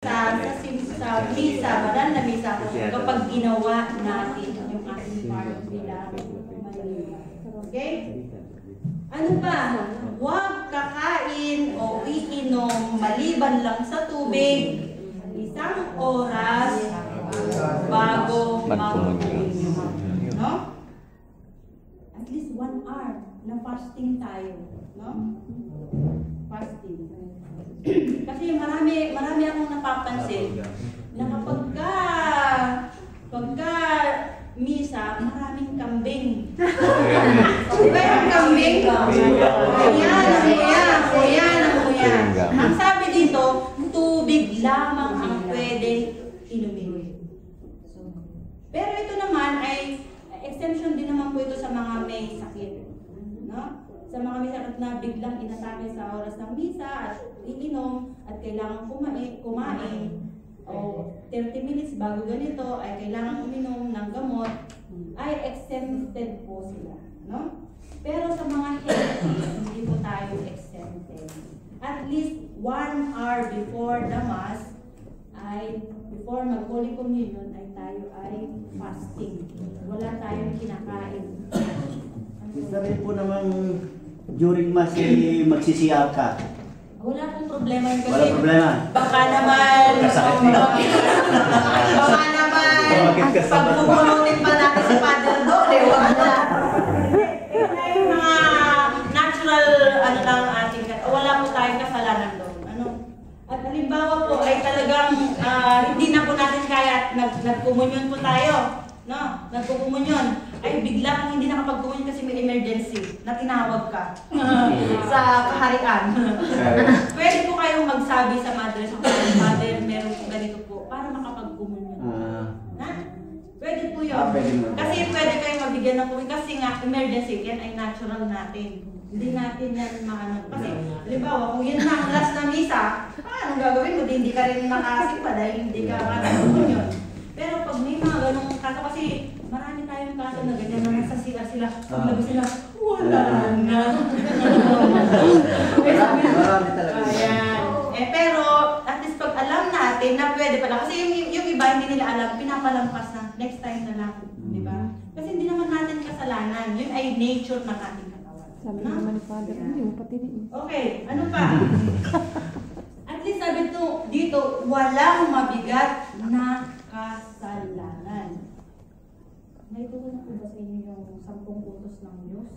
sa sa, sa misa, banal na misa, kapag ginawa natin yung ating part Manila. Okay? Ano pa? Huwag kakain o iinom maliban lang sa tubig isang oras bago mag-commune. No? At least one hour na fasting tayo. No? Fasting. Kasi marami, marami akong napapansin na kapag ka, pagka misa, maraming kambing. Yung kambing? Kuya, kuya, kuya, kuya. Ang sabi dito, tubig lamang ang pwedeng inumin. Pero ito naman ay exemption din naman po ito sa mga may sakit. No? Sa mga may sakit na biglang inatake sa oras ng misa at iinom at kailangan kumain, kumain o 30 minutes bago ganito ay kailangan uminom ng gamot ay exempted po sila. No? Pero sa mga healthy, hindi po tayo exempted. At least one hour before the mass ay before mag-Holy Communion ay tayo ay fasting. Wala tayong kinakain. Gusto rin po namang during mass eh, ka. Wala pong problema yun kasi Wala problema. baka naman Kasakit nito. baka naman Bakit ka sa- pagbubunutin pa natin si Father doon eh Eh, yung mga natural ano lang ating wala po tayong kasalanan doon ano at halimbawa po ay talagang ah, hindi na po natin kaya at nag nagkumunyon po tayo no nagkumunyon ay biglang hindi nakapagkumunyon kasi may emergency na tinawag ka sa kaharian Pwede po kayong magsabi sa mother, sa father, mother, meron po ganito po, para makapag-commune. Ah, Ha? Pwede po yun. Ah, pwede mo. Kasi pwede kayong mabigyan ng commune. Kasi nga, emergency, yan ay natural natin. Hindi natin yan maano. Kasi, halimbawa, kung yun na ang last na misa, ah, anong gagawin mo? Di, hindi ka rin makasimba dahil hindi ka makapag-commune. Pero pag may mga ganong kaso, kasi marami tayong kaso na ganyan na nasa CR sila, paglabas sila, wala na. Eh, na, Marami talaga. Ayan. Eh pero, at least pag alam natin na pwede pala, kasi yung, yung iba hindi nila alam, pinapalampas na, next time na lang. Di ba? Kasi hindi naman natin kasalanan. Yun ay nature ng ating katawan. Sabi No? naman ni Father, hindi mo pati rin. Okay, ano pa? At least sabi to, dito, walang mabigat na kasalanan. Naituwa na po ba sa inyo yung sampung utos ng Diyos?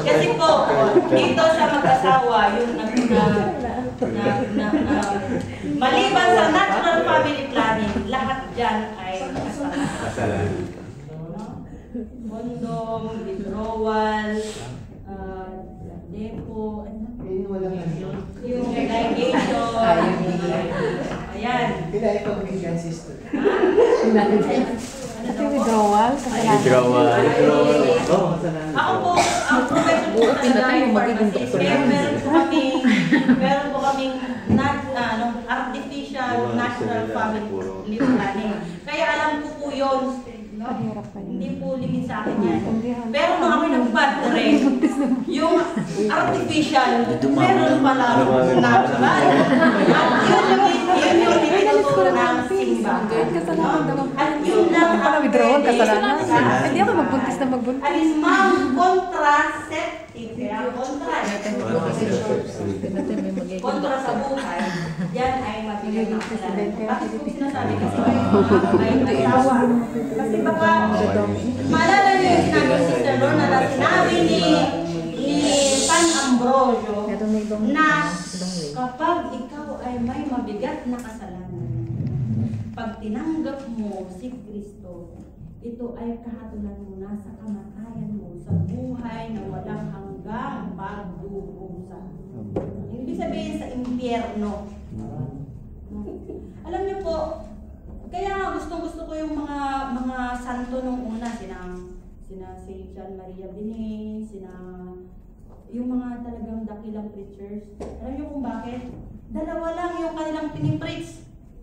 Kasi po, dito sa mag-asawa, yung nag na, na, na, na, maliban sa natural family planning, lahat dyan ay kasalanan. No? Kondom, withdrawal, uh, depo, ano? Yung ligation. Ayan. Kasi withdrawal, kasalanan. Withdrawal. Oh, kasalanan. Ako po, ang profession po Oo, sa Kaya na. meron po kami, meron po kami ano, artificial natural family planning. Kaya alam ko po yun. No? Mahirap pa yun. Hindi po limit sa akin yan. Pero nung ako nag-bad rin, yung artificial, meron pala natural. At yun yung, yun yung tinuturo ng simba. Kasalanan naman. At yun lang pala withdrawal, kasalanan. sa- Hindi ako magbuntis na magbuntis. Alimang contraceptive. Kaya kontra. Kontra sa buhay. Ay mabigay ng sinasabi kasi baka maalala niyo yung sinabi ni Sister Lorna na sinabi ni San Ambrosio na kapag ikaw ay may mabigat na kasalanan, pag tinanggap mo si Kristo, ito ay kahatulan mo na sa kamatayan mo, sa buhay na walang hanggang pagdurusa. Ibig sabihin sa impyerno. Alam niyo po, kaya nga gustong gusto ko yung mga mga santo nung una, sina, sina Saint John Maria Bini, sina yung mga talagang dakilang preachers. Alam niyo kung bakit? Dalawa lang yung kanilang pinipreach.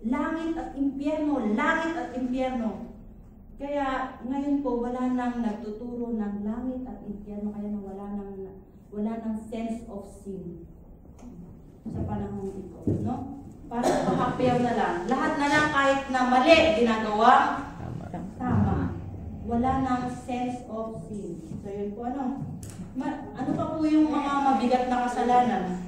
Langit at impyerno, langit at impyerno. Kaya ngayon po wala nang nagtuturo ng langit at impyerno kaya nang wala nang wala nang sense of sin sa panahon ito, no? Para pahapyaw na lang. Lahat na lang kahit na mali ginagawa, tama. Wala nang sense of sin. So yun po ano? Ma- ano pa po yung mga mabigat na kasalanan?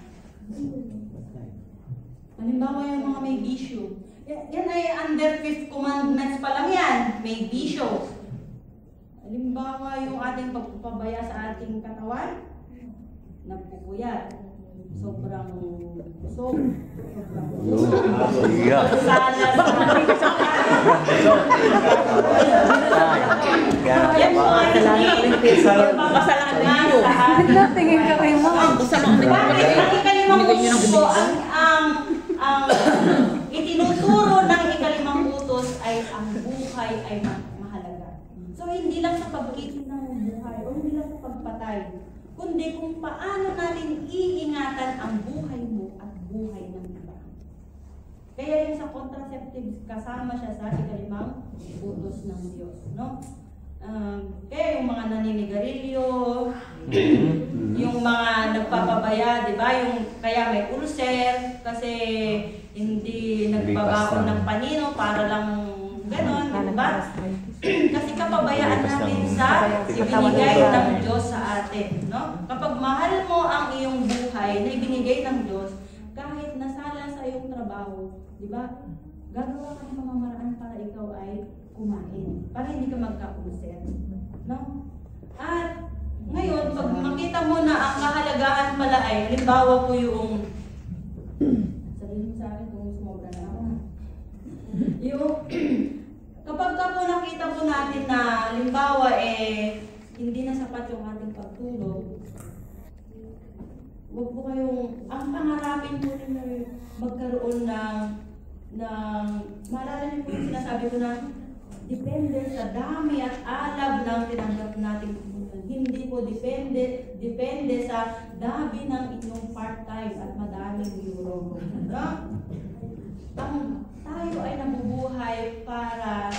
Halimbawa yung mga may bisyo. Yan ay under fifth commandments pa lang yan. May bisyo. Halimbawa yung ating pagpapabaya sa ating katawan, nagpupuyat. Sobrang busog. Sobrang busog. Yeah. Sala sa Yan po ay hindi pagpapasalanan sa Bakit na tingin ka kay ma'am? bakit ang ikalimang utos ang, ang, ang itinuturo ng ikalimang utos ay ang buhay ay ma- mahalaga. So hindi lang sa pagkikit ng buhay o hindi lang sa pagpatay, kundi kung paano natin iingatan ang buhay mo at buhay ng iba. Kaya yung sa contraceptives, kasama siya sa ikalimang utos ng Diyos. No? Um, kaya yung mga naninigarilyo, yung mga nagpapabaya, di ba? Yung kaya may ulcer kasi hindi nagbabaon ng panino para lang ganon, di ba? Kasi kapabayaan natin sa ibinigay ng Diyos sa atin, no? Kapag mahal mo ang iyong buhay na ibinigay ng Diyos, kahit nasala sa iyong trabaho, di ba? Gagawa ka ng mga maraan para ikaw ay kumain, para hindi ka magka-ulcer, no? At ngayon, pag makita mo na ang kahalagahan pala ay, halimbawa po yung, sabihin mo sa akin kung sumobra na ako. yung, kapag ka po nakita po natin na, halimbawa eh, hindi na sapat yung ating pagtulog, huwag po kayong, ang pangarapin po na magkaroon ng, ng, maalala niyo po yung sinasabi ko na, depende sa dami at alab ng tinanggap nating. Hindi po depende, depende sa dami ng inyong part-time at madaming euro. No? Ang tayo ay nabubuhay para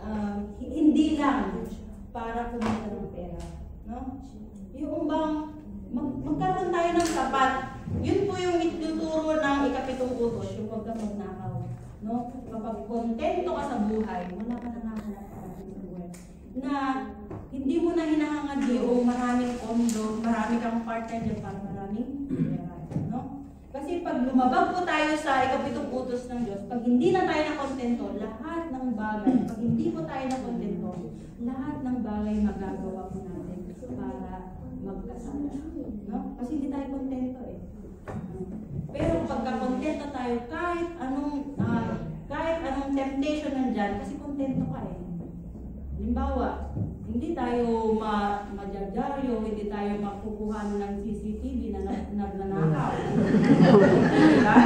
ah, hindi lang para kumita ng pera. No? Yung bang mag magkaroon tayo ng sapat, yun po yung ituturo ng ikapitong utos, yung pagkamagnakaw. No? Kapag kontento ka sa buhay, wala ka nang hahanap sa buhay. Na hindi mo na hinahangad yung maraming kondo, marami kang part-time dyan para maraming pag lumabag po tayo sa ikapitong utos ng Diyos, pag hindi na tayo na kontento, lahat ng bagay, pag hindi po tayo na kontento, lahat ng bagay magagawa po natin para magkasala. No? Kasi hindi tayo kontento eh. Pero pagka kontento tayo, kahit anong ah, kahit anong temptation nandyan, kasi kontento ka eh. Halimbawa, hindi tayo ma majajaryo, hindi tayo makukuha ng CCTV na na- nagnanakaw. diba?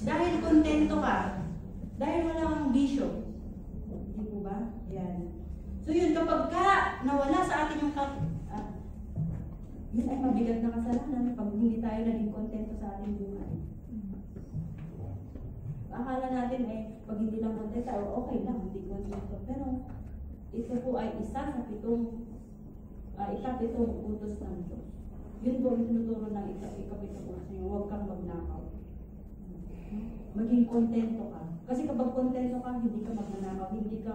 Dahil kontento ka. Dahil wala kang bisyo. Hindi po ba? Yan. So yun, kapag ka nawala sa atin yung ka, ah, yun ay mabigat na kasalanan pag hindi tayo naging kontento sa ating buhay. Akala natin eh, pag hindi lang kontento, okay lang, hindi kontento. Pero ito po ay isa sa pitong, uh, ikapitong utos ng Diyos. Yun po ang tinuturo ng ika- ikapitong utos niyo, huwag kang magnakaw. Maging kontento ka. Kasi kapag kontento ka, hindi ka magnanakaw, hindi ka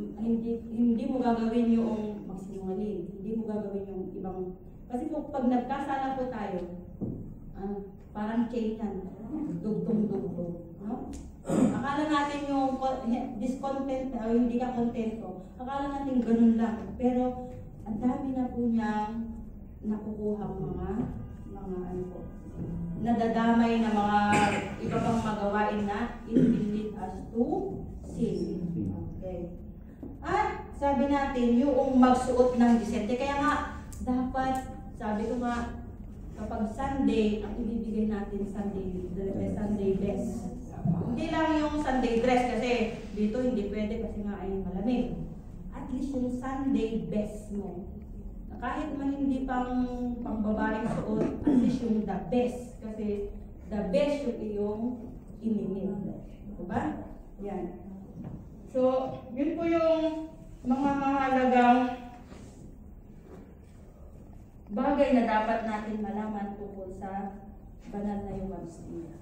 hindi hindi mo gagawin yung magsinungaling, hindi mo gagawin yung ibang kasi po pag nagkasala po tayo, ah, parang chain yan, dugtong-dugtong, no? Akala natin yung discontent, o hindi ka kontento, akala natin ganun lang. Pero ang dami na po niyang nakukuha mga mga ano po, nadadamay na mga iba pang magawain na it will lead us to sin. Okay. At sabi natin, yung magsuot ng disente, kaya nga dapat, sabi ko nga, kapag Sunday, ang ibibigay natin Sunday, the Sunday best. Hindi lang yung Sunday dress kasi dito hindi pwede kasi nga ay malamig. At least yung Sunday best mo. Kahit man hindi pang pang babaeng suot, at least yung the best. Kasi the best yung iyong inimin. Diba? Yan. So, yun po yung mga mahalagang bagay na dapat natin malaman tungkol sa banal na Eucharistia.